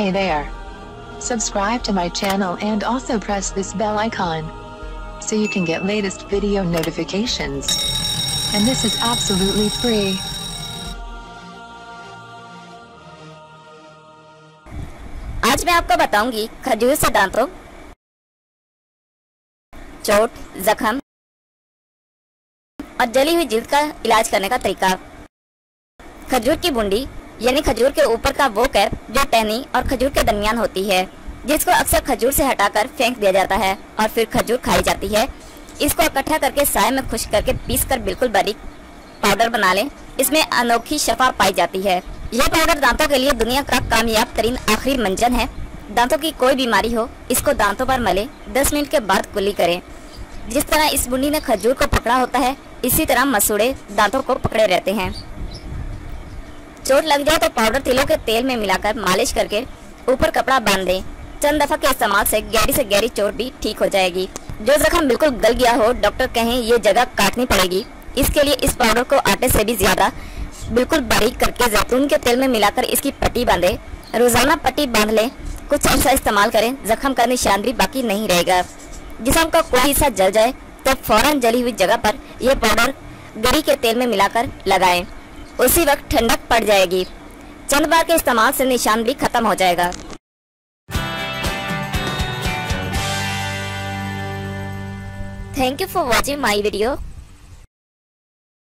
Hey there. Subscribe to my channel and also press this bell icon. So you can get latest video notifications. And this is absolutely free. आज मैं आपको बताऊँगी खजूर से दांतों चोट जख्म और जली हुई जिल्द का इलाज करने का तरीका खजूर की बूंदी यानी खजूर के ऊपर का वो कैप जो टहनी और खजूर के दरमियान होती है, जिसको अक्सर खजूर से हटाकर फेंक दिया जाता है और फिर खजूर खाई जाती है। इसको इकट्ठा करके साय में खुश करके पीस कर बिल्कुल बारीक पाउडर बना लें। इसमें अनोखी शफा पाई जाती है। यह पाउडर दांतों के लिए दुनिया का कामयाब तरीन आखिरी मंजन है। दांतों की कोई बीमारी हो, इसको दांतों पर मले 10 मिनट के बाद कुली करें। जिस तरह इस बुनी ने खजूर को पकड़ा होता है, इसी तरह मसूड़े दांतों को पकड़े रहते हैं। चोट लग जाए तो पाउडर तिलों के तेल में मिलाकर मालिश करके ऊपर कपड़ा बाँध। दें चंद दफ़ा के इस्तेमाल से गहरी से गहरी चोट भी ठीक हो जाएगी। जो जख्म बिल्कुल गल गया हो डॉक्टर कहें ये जगह काटनी पड़ेगी। इसके लिए इस पाउडर को आटे से भी ज़्यादा बिल्कुल बारीक करके जैतून के तेल में मिलाकर इसकी पट्टी बांधे। रोज़ाना पट्टी बाँध लें, कुछ ऐसा इस्तेमाल करें, जख्म का निशान भी बाकी नहीं रहेगा। जिसम का कोई हिस्सा जल जाए तो फ़ौरन जली हुई जगह पर यह पाउडर गरी के तेल में मिलाकर लगाएँ। उसी वक्त ठंडक पड़ जाएगी। चंद बार के इस्तेमाल से निशान भी खत्म हो जाएगा। Thank you for watching my video